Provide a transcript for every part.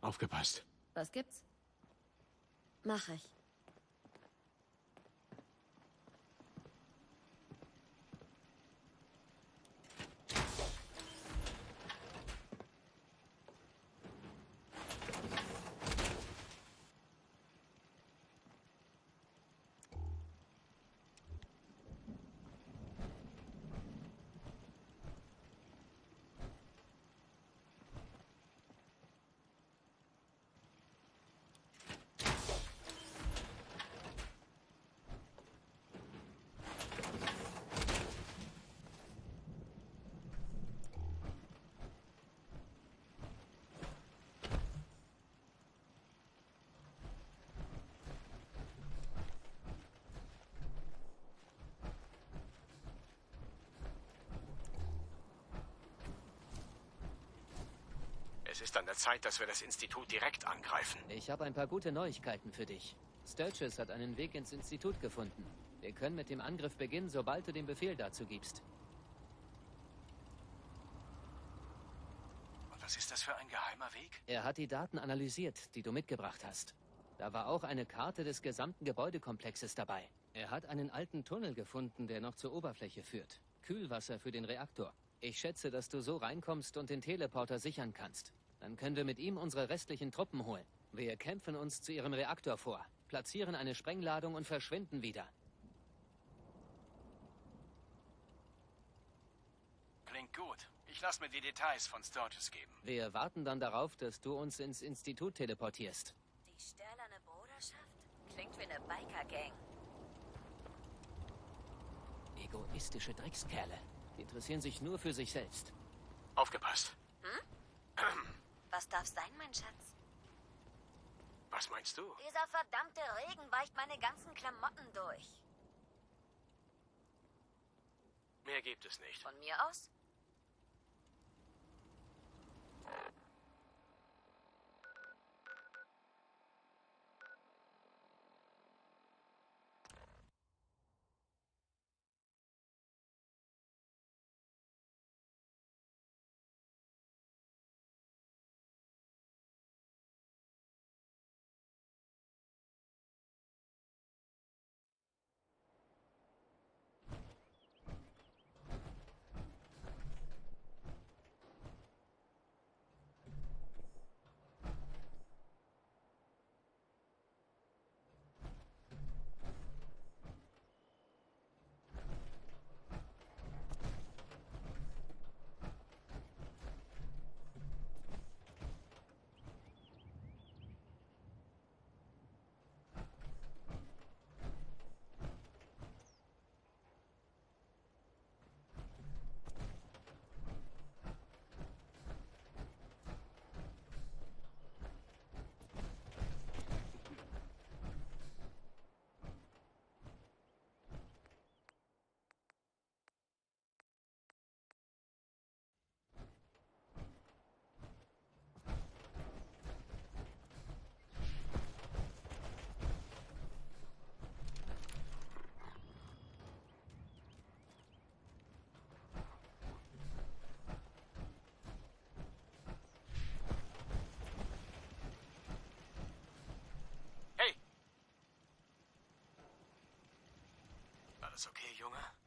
Aufgepasst. Was gibt's? Mach ich. Es ist an der Zeit, dass wir das Institut direkt angreifen. Ich habe ein paar gute Neuigkeiten für dich. Sturges hat einen Weg ins Institut gefunden. Wir können mit dem Angriff beginnen, sobald du den Befehl dazu gibst. Und was ist das für ein geheimer Weg? Er hat die Daten analysiert, die du mitgebracht hast. Da war auch eine Karte des gesamten Gebäudekomplexes dabei. Er hat einen alten Tunnel gefunden, der noch zur Oberfläche führt. Kühlwasser für den Reaktor. Ich schätze, dass du so reinkommst und den Teleporter sichern kannst. Dann können wir mit ihm unsere restlichen Truppen holen. Wir kämpfen uns zu ihrem Reaktor vor, platzieren eine Sprengladung und verschwinden wieder. Klingt gut. Ich lasse mir die Details von Sturges geben. Wir warten dann darauf, dass du uns ins Institut teleportierst. Die stählerne Bruderschaft? Klingt wie eine Biker-Gang. Egoistische Dreckskerle. Die interessieren sich nur für sich selbst. Aufgepasst. Was darf sein, mein Schatz? Was meinst du? Dieser verdammte Regen weicht meine ganzen Klamotten durch. Mehr gibt es nicht. Von mir aus? Hey! Alles okay, Junge?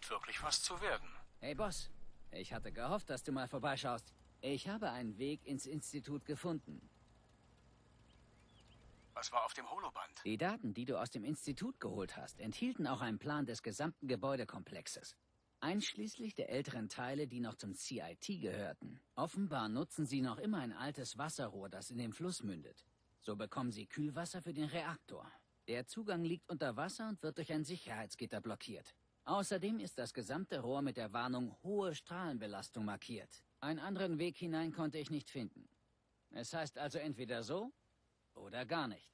Scheint wirklich was zu werden. Hey Boss, ich hatte gehofft, dass du mal vorbeischaust. Ich habe einen Weg ins Institut gefunden. Was war auf dem Holoband? Die Daten, die du aus dem Institut geholt hast, enthielten auch einen Plan des gesamten Gebäudekomplexes. Einschließlich der älteren Teile, die noch zum CIT gehörten. Offenbar nutzen sie noch immer ein altes Wasserrohr, das in den Fluss mündet. So bekommen sie Kühlwasser für den Reaktor. Der Zugang liegt unter Wasser und wird durch ein Sicherheitsgitter blockiert. Außerdem ist das gesamte Rohr mit der Warnung hohe Strahlenbelastung markiert. Einen anderen Weg hinein konnte ich nicht finden. Es heißt also entweder so oder gar nicht.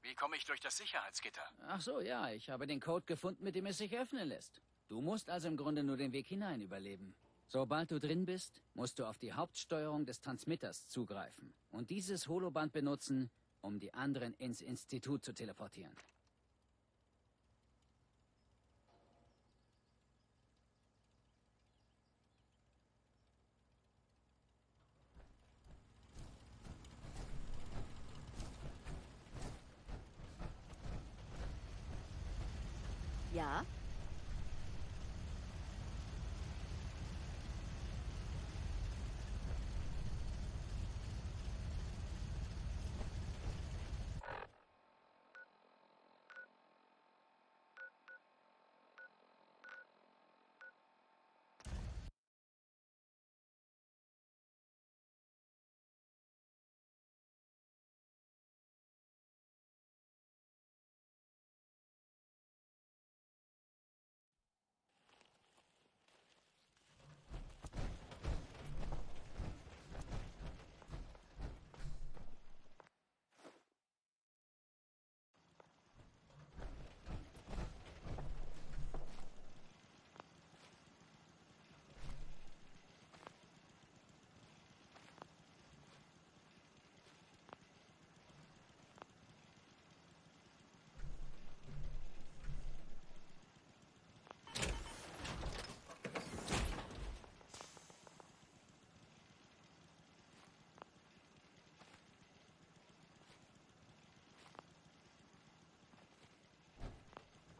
Wie komme ich durch das Sicherheitsgitter? Ach so, ja, ich habe den Code gefunden, mit dem es sich öffnen lässt. Du musst also im Grunde nur den Weg hinein überleben. Sobald du drin bist, musst du auf die Hauptsteuerung des Transmitters zugreifen und dieses Holoband benutzen, um die anderen ins Institut zu teleportieren. Ja?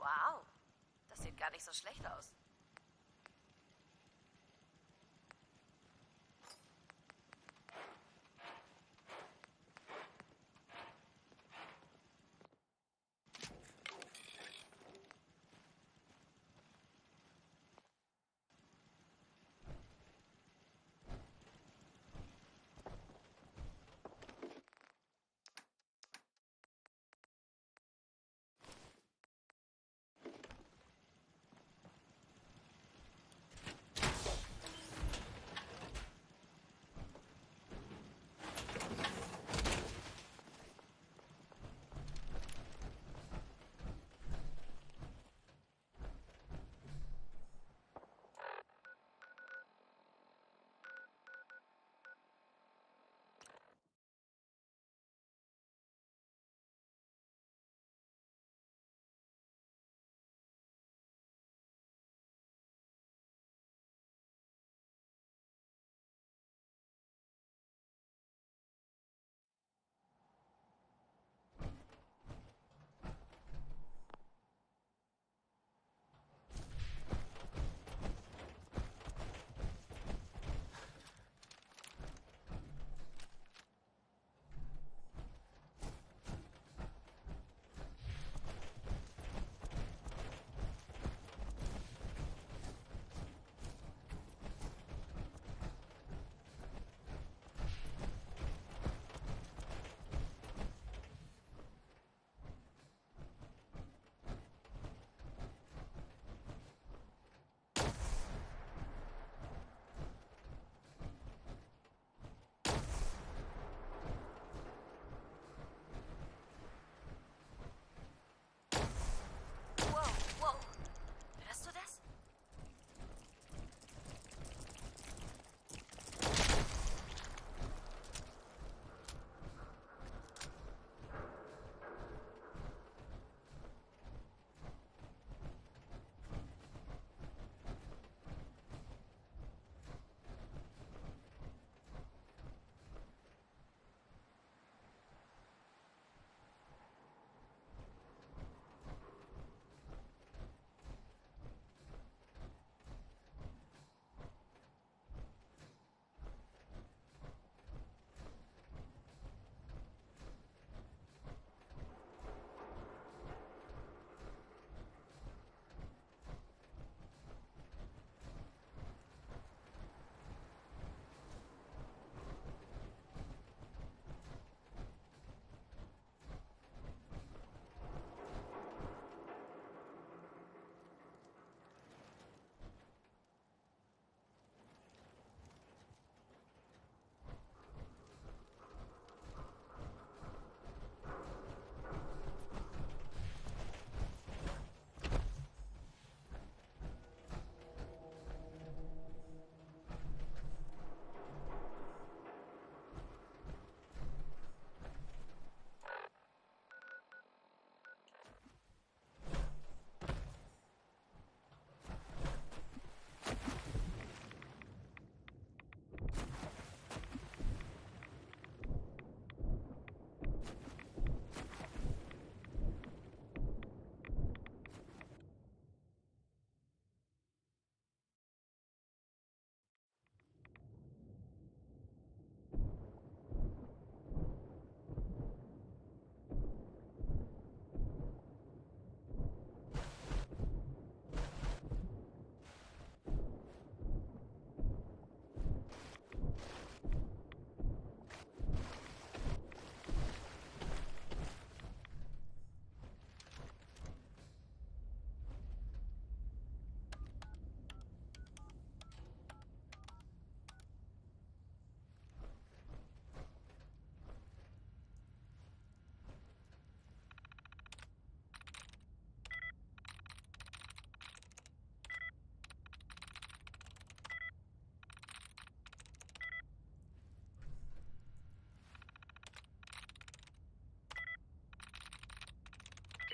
Wow, das sieht gar nicht so schlecht aus.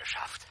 Geschafft.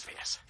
Das wär's.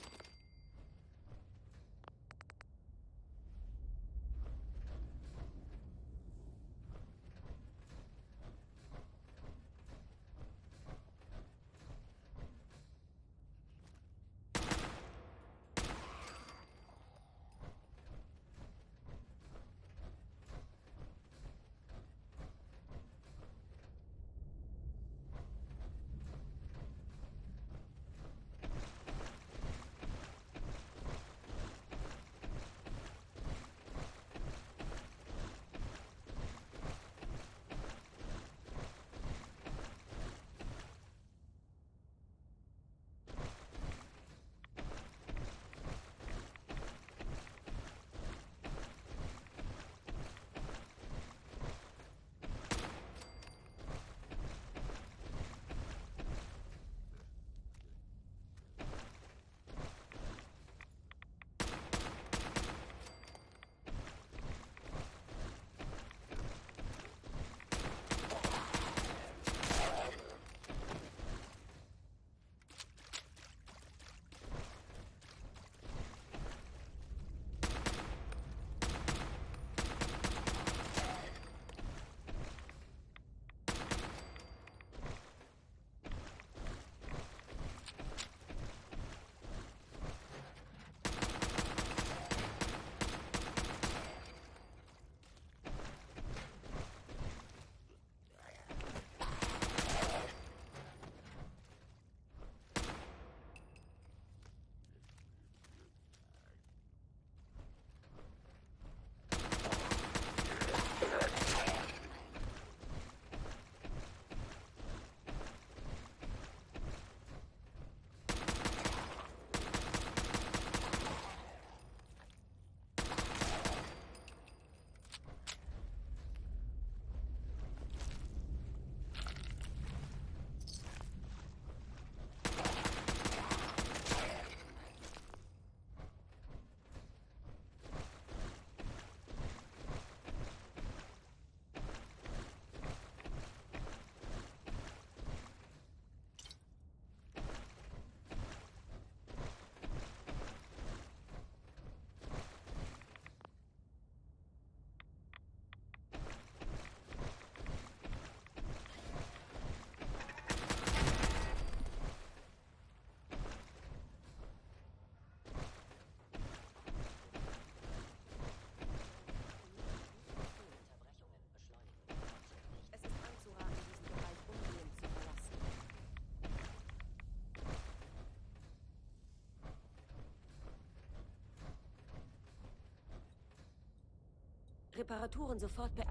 Reparaturen sofort be...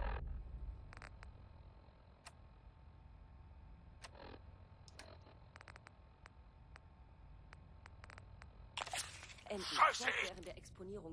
Endlich, während der Exponierung.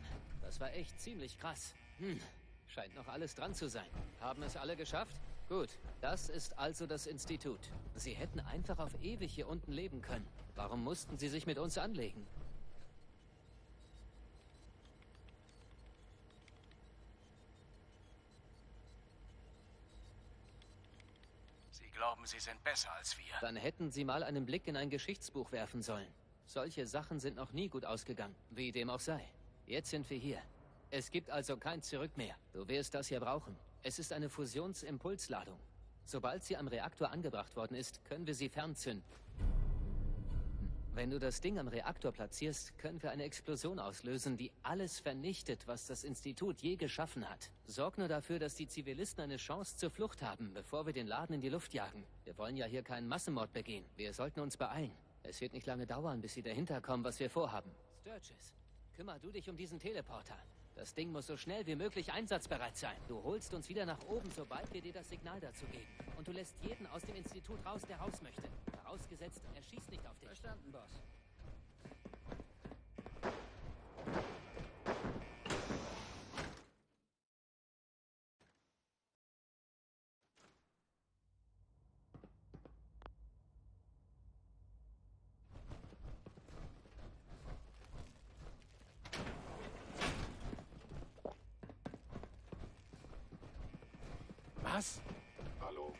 Mann, das war echt ziemlich krass. Hm, scheint noch alles dran zu sein. Haben es alle geschafft? Gut, das ist also das Institut. Sie hätten einfach auf ewig hier unten leben können. Warum mussten sie sich mit uns anlegen? Sie glauben, Sie sind besser als wir. Dann hätten sie mal einen Blick in ein Geschichtsbuch werfen sollen. Solche Sachen sind noch nie gut ausgegangen. Wie dem auch sei. Jetzt sind wir hier. Es gibt also kein Zurück mehr. Du wirst das hier brauchen. Es ist eine Fusionsimpulsladung. Sobald sie am Reaktor angebracht worden ist, können wir sie fernzünden. Wenn du das Ding am Reaktor platzierst, können wir eine Explosion auslösen, die alles vernichtet, was das Institut je geschaffen hat. Sorg nur dafür, dass die Zivilisten eine Chance zur Flucht haben, bevor wir den Laden in die Luft jagen. Wir wollen ja hier keinen Massenmord begehen. Wir sollten uns beeilen. Es wird nicht lange dauern, bis sie dahinter kommen, was wir vorhaben. Sturgis, kümmer du dich um diesen Teleporter. Das Ding muss so schnell wie möglich einsatzbereit sein. Du holst uns wieder nach oben, sobald wir dir das Signal dazu geben. Und du lässt jeden aus dem Institut raus, der raus möchte. Vorausgesetzt, er schießt nicht auf dich. Verstanden, Boss. Was? Hallo.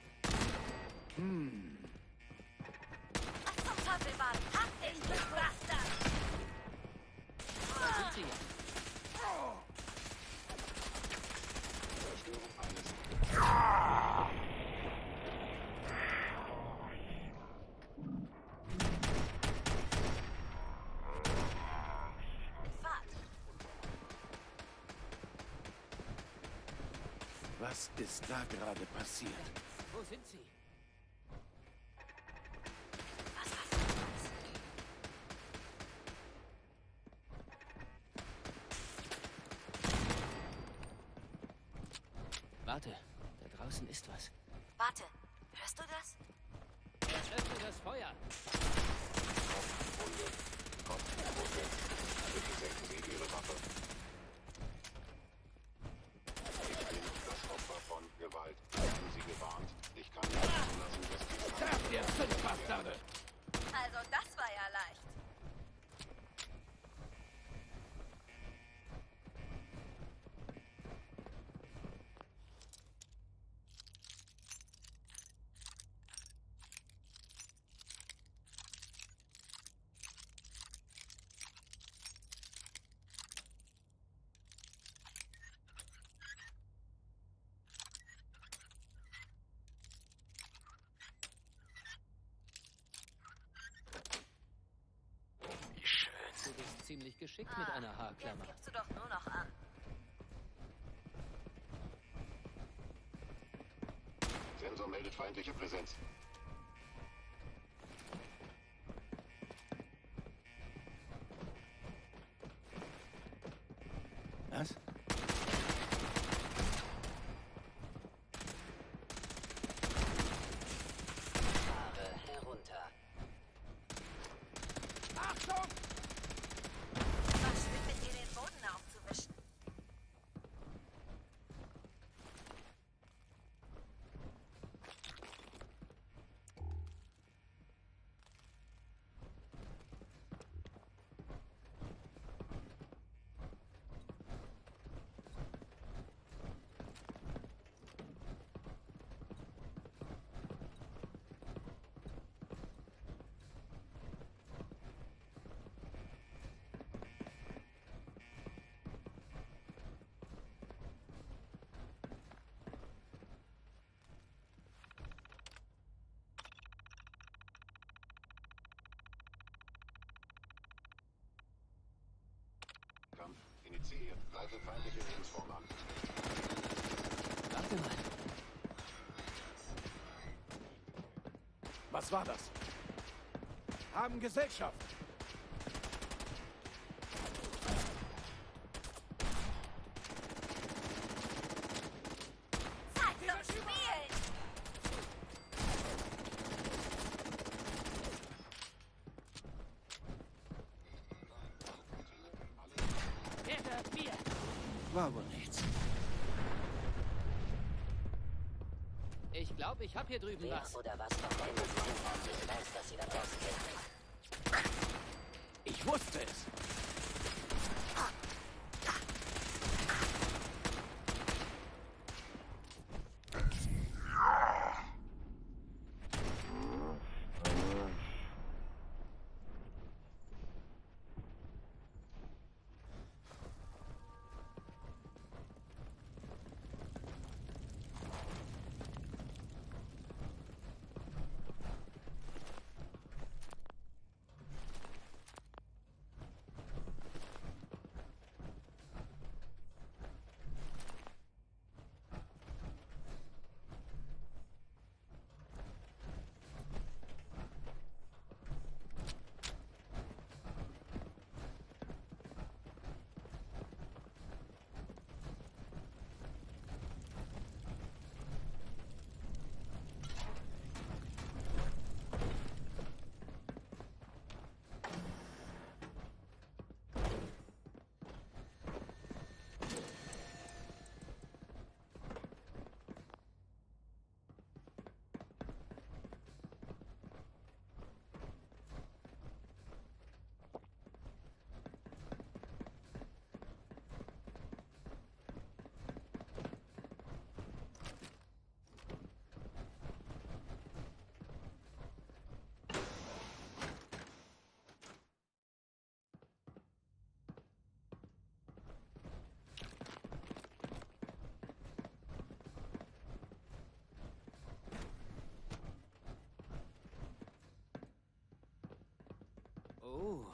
Was zum Teufel war das? Hab dich, du Bastard! Da sind sie ja. Fahrt! Was ist da gerade passiert? Wo sind sie? Was war das? Warte, da draußen ist was. Warte, hörst du das? Jetzt öffne das Feuer. Ihr Sündbastarde! Also, das war ja leicht. Wie schön. Du geschickt mit einer Jetzt Haarklammer. gibst du doch nur noch an. Sensor meldet feindliche Präsenz. Was? Fahre herunter. Achtung! Was mit dir den Boden aufzuwischen? Initiiert. Greife feindliche Lebensform an. Warte mal. Was war das? Haben Gesellschaft! Zeit zum Spielen! Hinter mir! War wohl nichts. Ich habe hier drüben Wer was. oder was sie haben, ich weiß, dass sie da draußen sind. Ich wusste es! Oh,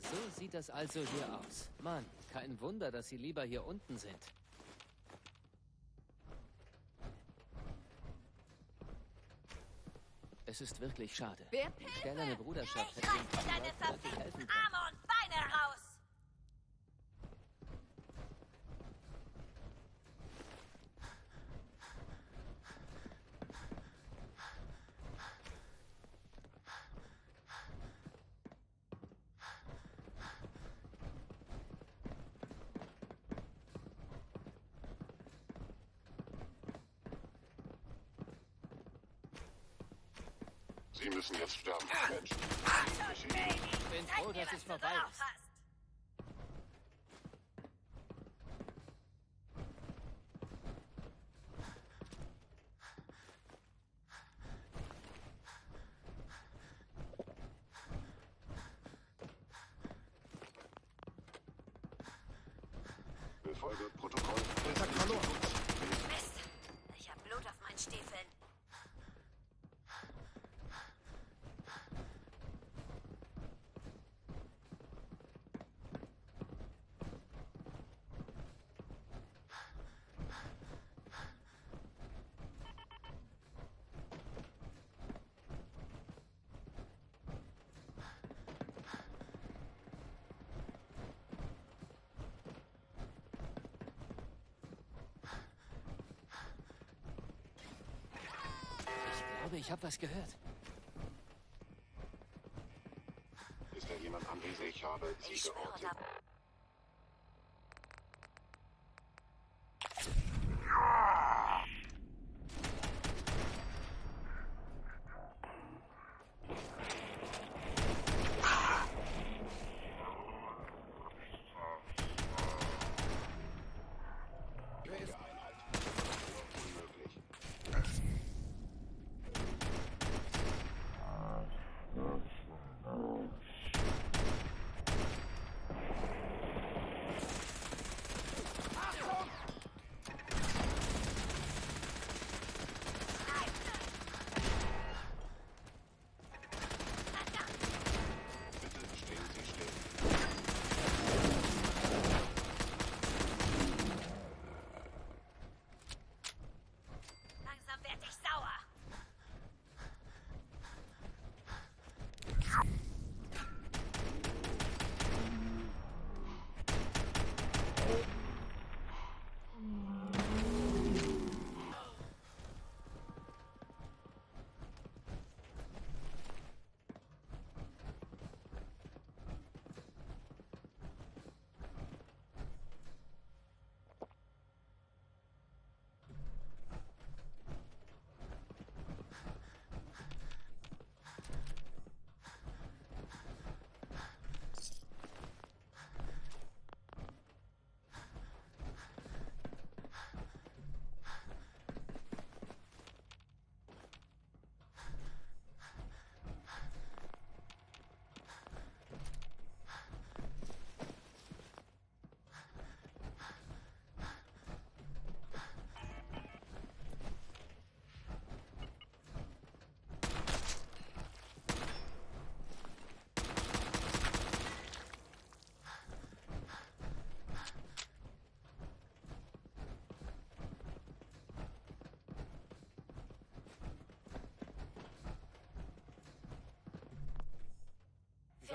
so sieht das also hier aus. Mann, kein Wunder, dass sie lieber hier unten sind. Es ist wirklich schade. Wer Die stählerne Bruderschaft Ich dir deine verfickten. Arme und Beine raus! Sie müssen jetzt sterben, Menschen. Ich bin froh, dass es vorbei ist. Befolge Protokoll. Verloren. Mist! Ich hab Blut auf meinen Stiefeln. Ich glaube, ich habe was gehört. Ist da jemand anwesend? Ich habe Sie geortet.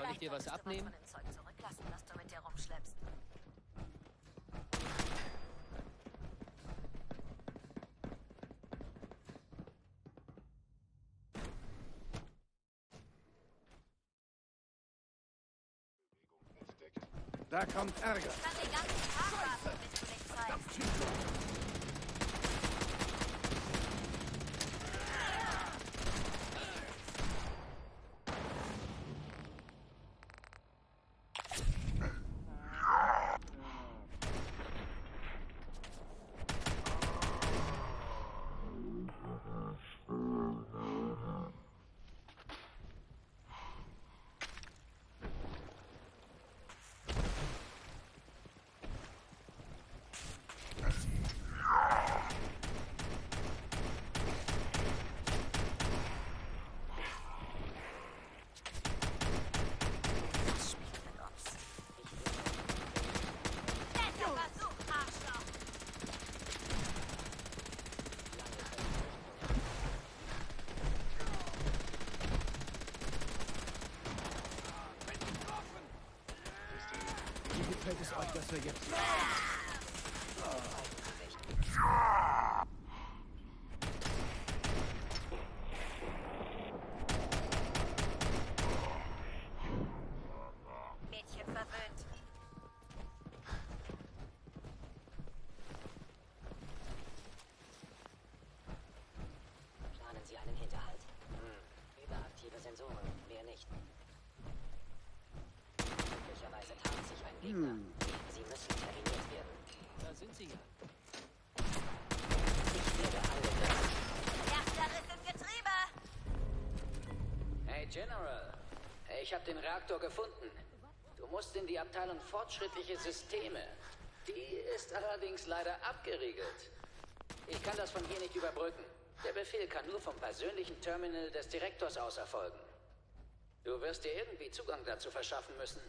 Soll ich dir was abnehmen? von dem Zeug zurücklassen, das du mit dir rumschleppst. Da kommt Ärger. Wir jetzt... Mädchen verwöhnt. Planen Sie einen Hinterhalt? Hm. Überaktive Sensoren, mehr nicht. Möglicherweise tarnt sich ein Gegner. Sie müssen terminiert werden. Da sind sie ja. Ich werde alle. Erster Riss im Getriebe. Hey General, ich habe den Reaktor gefunden. Du musst in die Abteilung fortschrittliche Systeme. Die ist allerdings leider abgeriegelt. Ich kann das von hier nicht überbrücken. Der Befehl kann nur vom persönlichen Terminal des Direktors aus erfolgen. Du wirst dir irgendwie Zugang dazu verschaffen müssen.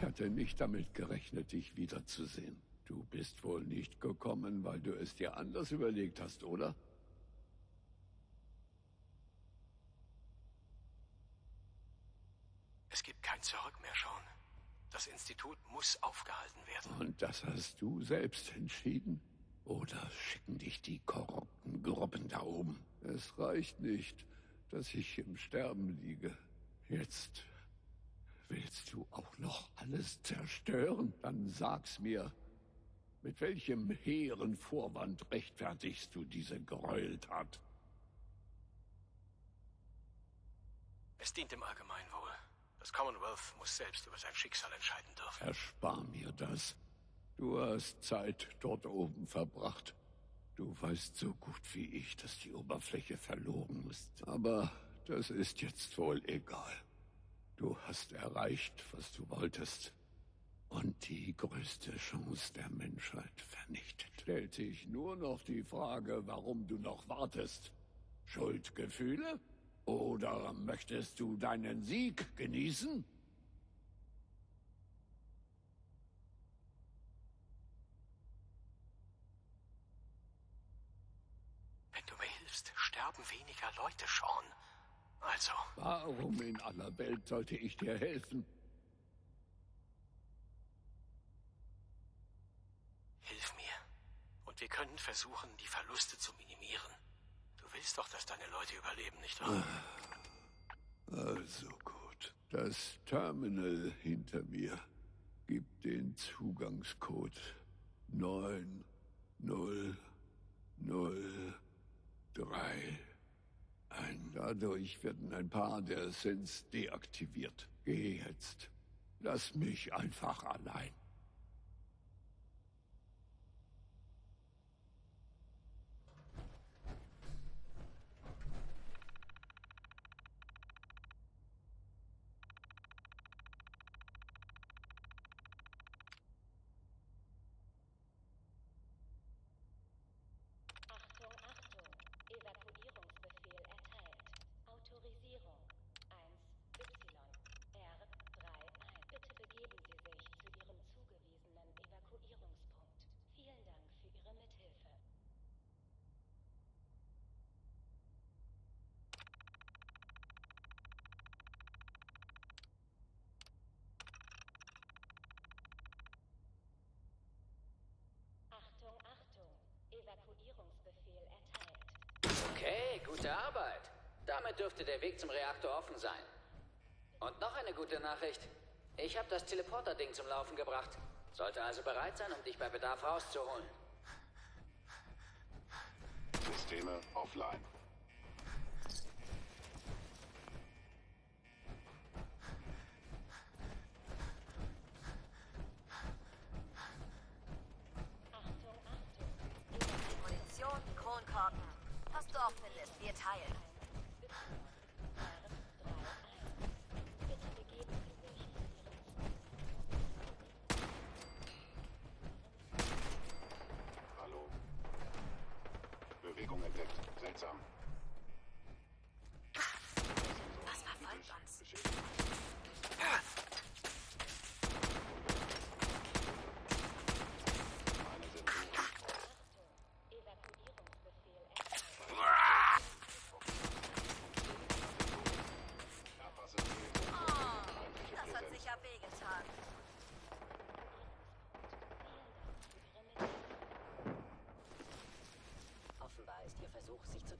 Ich hatte nicht damit gerechnet, dich wiederzusehen. Du bist wohl nicht gekommen, weil du es dir anders überlegt hast, oder? Es gibt kein Zurück mehr, Sean. Das Institut muss aufgehalten werden. Und das hast du selbst entschieden? Oder schicken dich die korrupten Gruppen da oben? Es reicht nicht, dass ich im Sterben liege. Jetzt willst du auch noch alles zerstören? Dann sag's mir. Mit welchem hehren Vorwand rechtfertigst du diese Gräueltat? Es dient dem Allgemeinwohl. Das Commonwealth muss selbst über sein Schicksal entscheiden dürfen. Erspar mir das. Du hast Zeit dort oben verbracht. Du weißt so gut wie ich, dass die Oberfläche verloren ist. Aber das ist jetzt wohl egal. Du hast erreicht, was du wolltest. Und die größte Chance der Menschheit vernichtet. Stellt sich nur noch die Frage, warum du noch wartest. Schuldgefühle? Oder möchtest du deinen Sieg genießen? Wenn du mir hilfst, sterben weniger Leute, Sean. Also, Warum in aller Welt sollte ich dir helfen? hilf mir. Und wir können versuchen, die Verluste zu minimieren. Du willst doch, dass deine Leute überleben, nicht wahr? Also gut. Das Terminal hinter mir gibt den Zugangscode 9003 Ein, dadurch werden ein paar der Sins deaktiviert. Geh jetzt. Lass mich einfach allein. Achtung, Achtung. Evakuierungsbefehl erteilt. Autorisierung 1Y R31. Bitte begeben Sie sich zu Ihrem zugewiesenen Evakuierungspunkt. Vielen Dank für Ihre Mithilfe. Achtung, Achtung. Evakuierungsbefehl erteilt. Okay, gute Arbeit. Damit dürfte der Weg zum Reaktor offen sein. Und noch eine gute Nachricht. Ich habe das Teleporter-Ding zum Laufen gebracht. Sollte also bereit sein, um dich bei Bedarf rauszuholen. Systeme offline. Achtung, Achtung. Munition, Kronkorken. Was du auch findest, wir teilen. Bitte begeben Sie sich zu Ihrem Hallo. Bewegung entdeckt. Seltsam. Was verfolgt uns? Beschädigt. Meine Sensoren. Evakuierungsbefehl erteilt. Abwasser fehlt. Feindliche Das hat Präsenz. sicher wehgetan. Offenbar ist Ihr Versuch, sich zu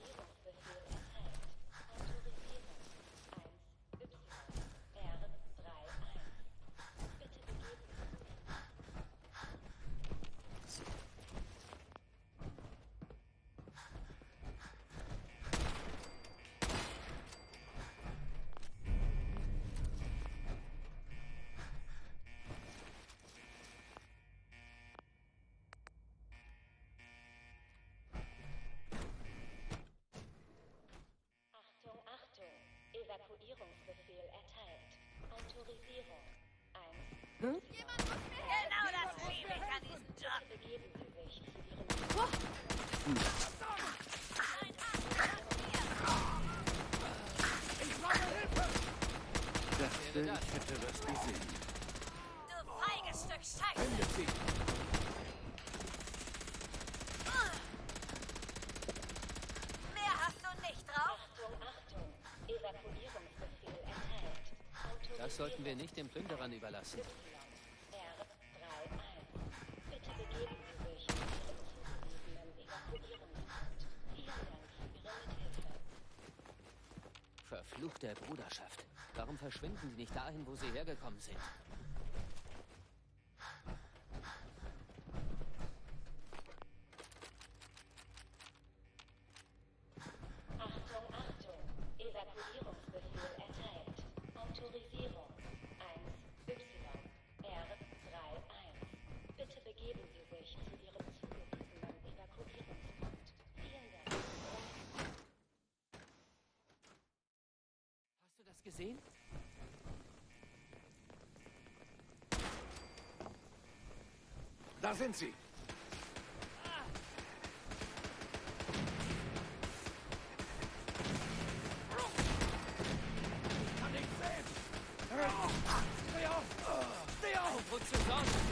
Yeah. Priorisierung. Jemand muss mir. Genau das liebe ich an diesem Job. Begeben Ich brauche Hilfe! Ich dachte, ich hätte was gesehen. Nicht den Plünderern überlassen. R31. Bitte begeben Sie sich zu Ihrem zugewiesenen Evakuierungspunkt. Vielen Dank für Ihre Mithilfe. Verfluchte Bruderschaft. Warum verschwinden die nicht dahin, wo sie hergekommen sind? Gesehen? Da sind sie.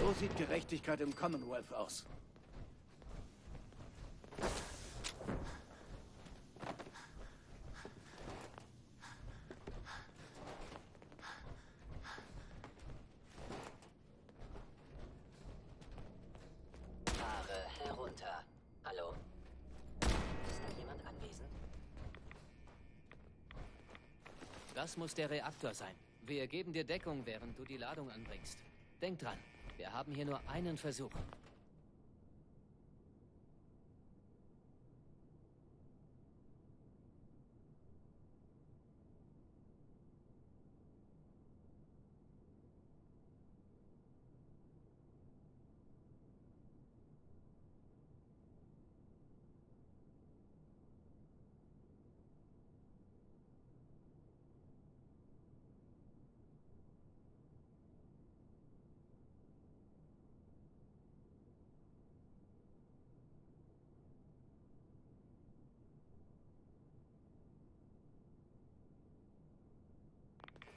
So sieht Gerechtigkeit im Commonwealth aus. Fahre herunter. Hallo? Ist da jemand anwesend? Das muss der Reaktor sein. Wir geben dir Deckung, während du die Ladung anbringst. Denk dran, wir haben hier nur einen Versuch.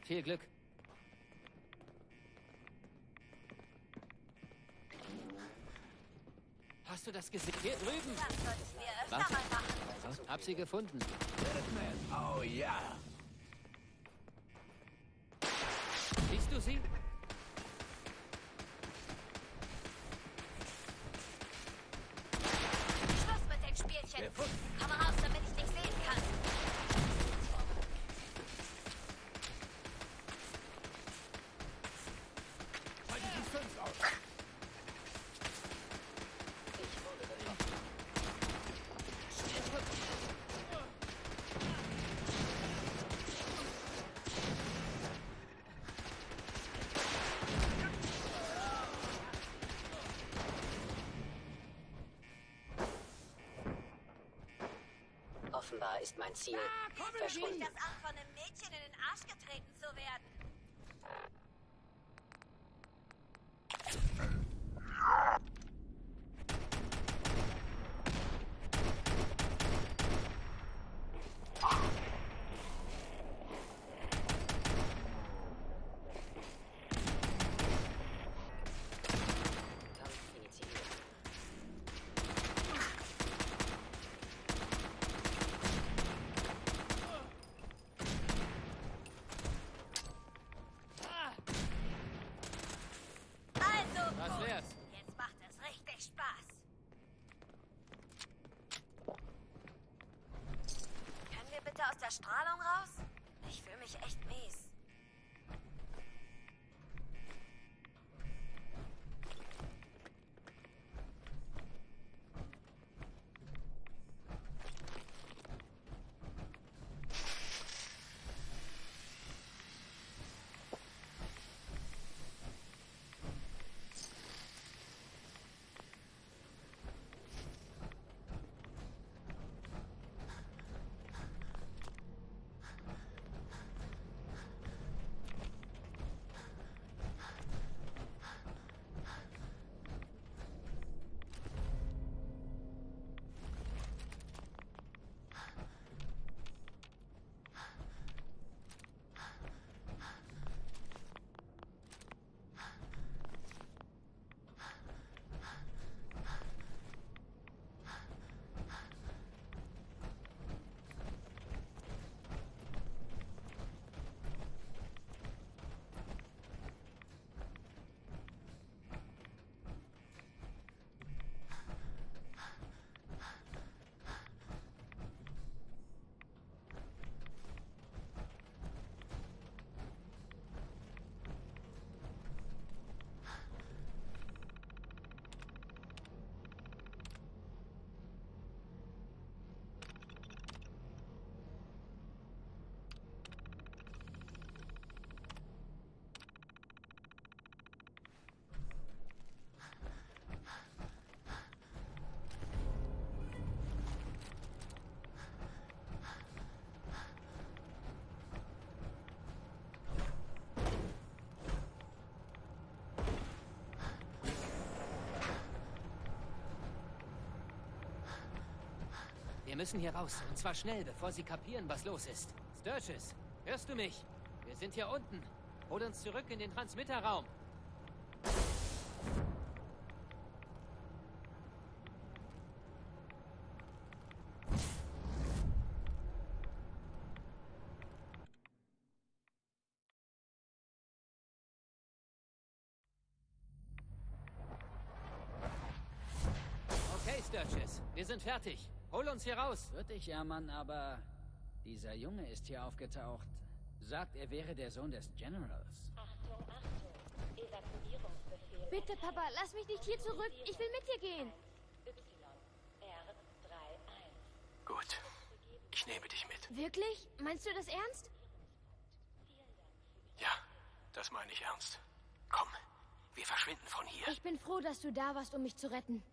Viel Glück. Hast du das gesehen? Hier drüben. Das sollten wir öfter Warte. mal machen. Hab sie gefunden. Oh ja. Siehst du sie? Offenbar ist mein Ziel verschwunden. das Amt von einem Mädchen in den Arsch getreten zu werden. Kampf initiiert. Also, Das gut. wär's. Jetzt macht es richtig Spaß. Bitte aus der Strahlung müssen hier raus. Und zwar schnell, bevor sie kapieren, was los ist. Sturges, hörst du mich? Wir sind hier unten. Hol uns zurück in den Transmitterraum. Okay, Sturges, wir sind fertig. Hol uns hier raus. Würde ich jammern, aber dieser Junge ist hier aufgetaucht. Sagt, er wäre der Sohn des Generals. Achtung, Achtung. Evakuierungsbefehl. Bitte, Papa, lass mich nicht hier zurück. Ich will mit dir gehen. Y, R31. Gut. Ich nehme dich mit. Wirklich? Meinst du das ernst? Ja, das meine ich ernst. Komm, wir verschwinden von hier. Ich bin froh, dass du da warst, um mich zu retten.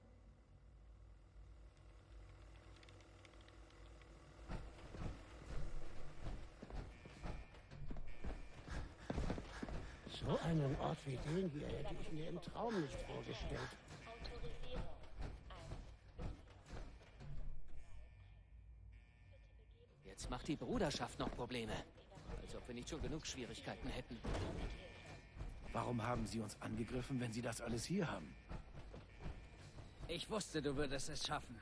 So einen Ort wie den hier hätte ich mir im Traum nicht vorgestellt. Autorisierung. 1. Jetzt macht die Bruderschaft noch Probleme. Als ob wir nicht schon genug Schwierigkeiten hätten. Warum haben Sie uns angegriffen, wenn Sie das alles hier haben? Ich wusste, du würdest es schaffen.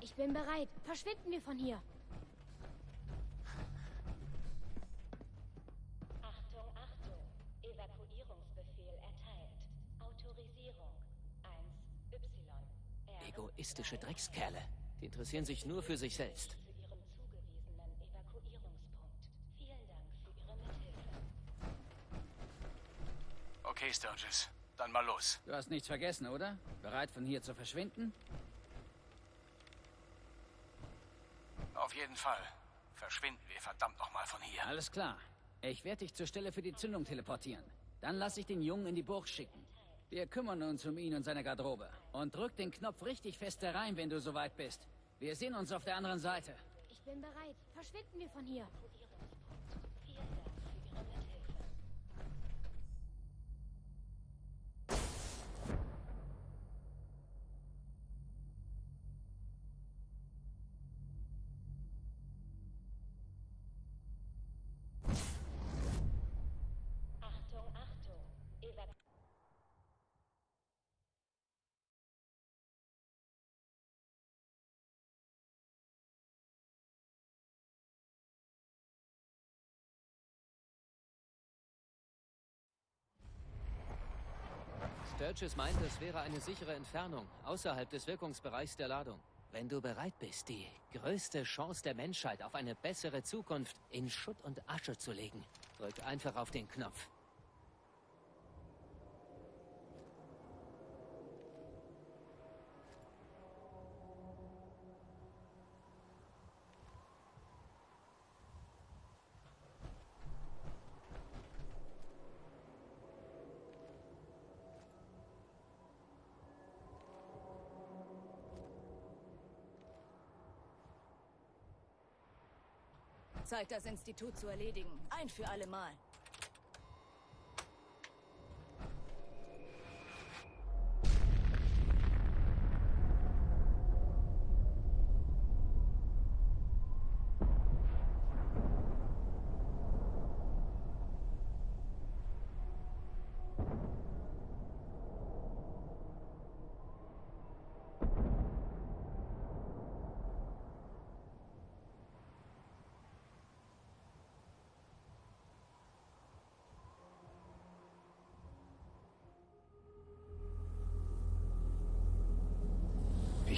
Ich bin bereit. Verschwinden wir von hier. Egoistische Dreckskerle. Die interessieren sich nur für sich selbst. Okay, Sturgis. Dann mal los. Du hast nichts vergessen, oder? Bereit, von hier zu verschwinden? Auf jeden Fall. Verschwinden wir verdammt nochmal von hier. Alles klar. Ich werde dich zur Stelle für die Zündung teleportieren. Dann lass ich den Jungen in die Burg schicken. Wir kümmern uns um ihn und seine Garderobe. Und drück den Knopf richtig fest herein, wenn du soweit bist. Wir sehen uns auf der anderen Seite. Ich bin bereit. Verschwinden wir von hier. Sturges meinte, es wäre eine sichere Entfernung, außerhalb des Wirkungsbereichs der Ladung. Wenn du bereit bist, die größte Chance der Menschheit auf eine bessere Zukunft in Schutt und Asche zu legen, drück einfach auf den Knopf. Zeit, das Institut zu erledigen. Ein für alle Mal.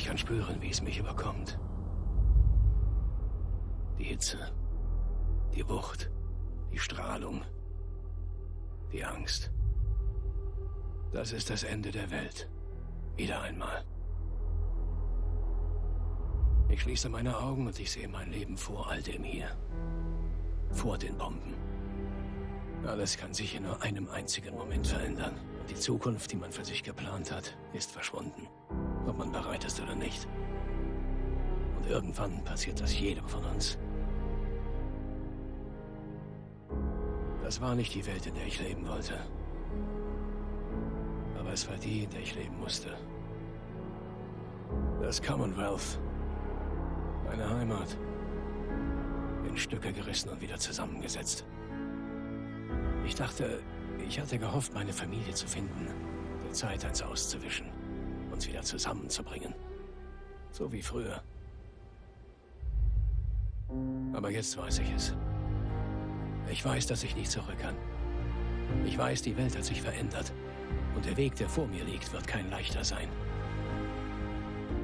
Ich kann spüren, wie es mich überkommt. Die Hitze, die Wucht, die Strahlung, die Angst. Das ist das Ende der Welt. Wieder einmal. Ich schließe meine Augen und ich sehe mein Leben vor all dem hier. Vor den Bomben. Alles kann sich in nur einem einzigen Moment verändern. Die Zukunft, die man für sich geplant hat, ist verschwunden. Ob man bereit ist oder nicht. Und irgendwann passiert das jedem von uns. Das war nicht die Welt, in der ich leben wollte. Aber es war die, in der ich leben musste. Das Commonwealth. Meine Heimat. In Stücke gerissen und wieder zusammengesetzt. Ich dachte, ich hatte gehofft, meine Familie zu finden, der Zeit eins auszuwischen, uns wieder zusammenzubringen. So wie früher. Aber jetzt weiß ich es. Ich weiß, dass ich nicht zurück kann. Ich weiß, die Welt hat sich verändert. Und der Weg, der vor mir liegt, wird kein leichter sein.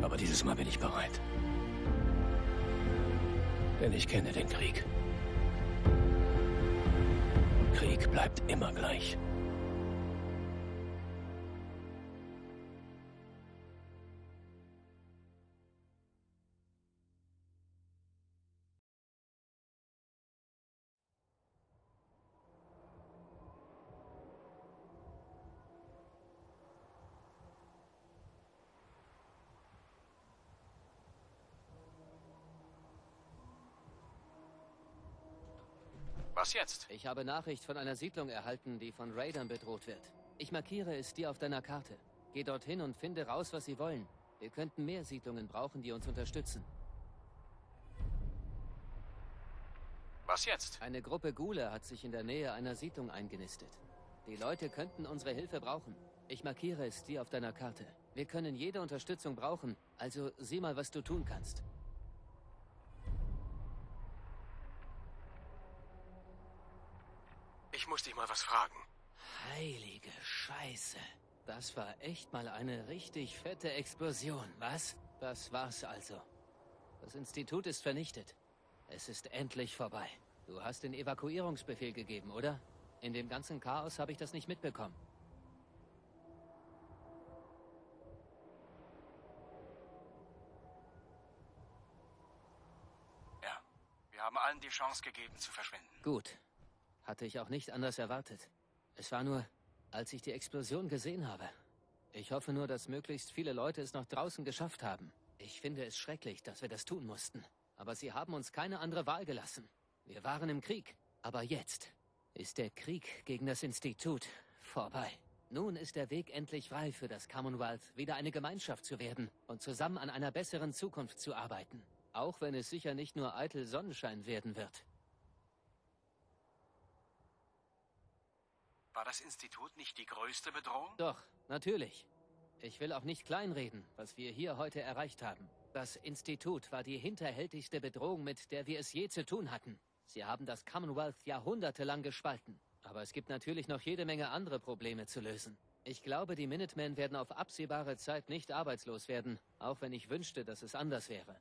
Aber dieses Mal bin ich bereit. Denn ich kenne den Krieg. Krieg bleibt immer gleich. Was jetzt? Ich habe Nachricht von einer Siedlung erhalten, die von Raidern bedroht wird. Ich markiere es dir auf deiner Karte. Geh dorthin und finde raus, was sie wollen. Wir könnten mehr Siedlungen brauchen, die uns unterstützen. Was jetzt? Eine Gruppe Gule hat sich in der Nähe einer Siedlung eingenistet. Die Leute könnten unsere Hilfe brauchen. Ich markiere es dir auf deiner Karte. Wir können jede Unterstützung brauchen, also sieh mal, was du tun kannst. Ich muss dich mal was fragen. Heilige Scheiße. Das war echt mal eine richtig fette Explosion, was? Das war's also. Das Institut ist vernichtet. Es ist endlich vorbei. Du hast den Evakuierungsbefehl gegeben, oder? In dem ganzen Chaos habe ich das nicht mitbekommen. Ja. Wir haben allen die Chance gegeben zu verschwinden. Gut. Hatte ich auch nicht anders erwartet. Es war nur, als ich die Explosion gesehen habe. Ich hoffe nur, dass möglichst viele Leute es noch draußen geschafft haben. Ich finde es schrecklich, dass wir das tun mussten. Aber sie haben uns keine andere Wahl gelassen. Wir waren im Krieg. Aber jetzt ist der Krieg gegen das Institut vorbei. Nun ist der Weg endlich frei für das Commonwealth, wieder eine Gemeinschaft zu werden und zusammen an einer besseren Zukunft zu arbeiten. Auch wenn es sicher nicht nur eitel Sonnenschein werden wird. War das Institut nicht die größte Bedrohung? Doch, natürlich. Ich will auch nicht kleinreden, was wir hier heute erreicht haben. Das Institut war die hinterhältigste Bedrohung, mit der wir es je zu tun hatten. Sie haben das Commonwealth jahrhundertelang gespalten. Aber es gibt natürlich noch jede Menge andere Probleme zu lösen. Ich glaube, die Minutemen werden auf absehbare Zeit nicht arbeitslos werden, auch wenn ich wünschte, dass es anders wäre.